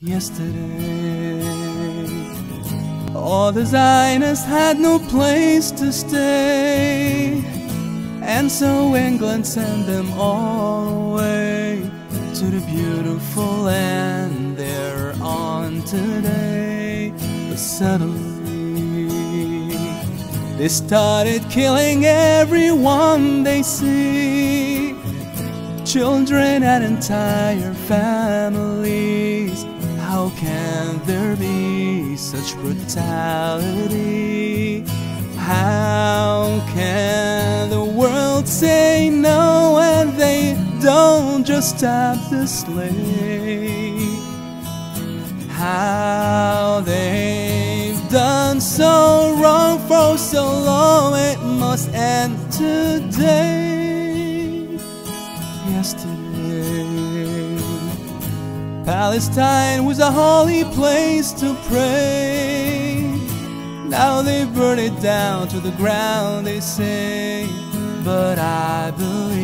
yesterday. All the Zionists had no place to stay, and so England sent them all away to the beautiful land they're on today. But suddenly, they started killing everyone they see children and entire families. Such brutality? How can the world say no and they don't just stop the slave? How they've done so wrong for so long, it must end today yesterday. Palestine was a holy place to pray. Now they burn it down to the ground, they say. But I believe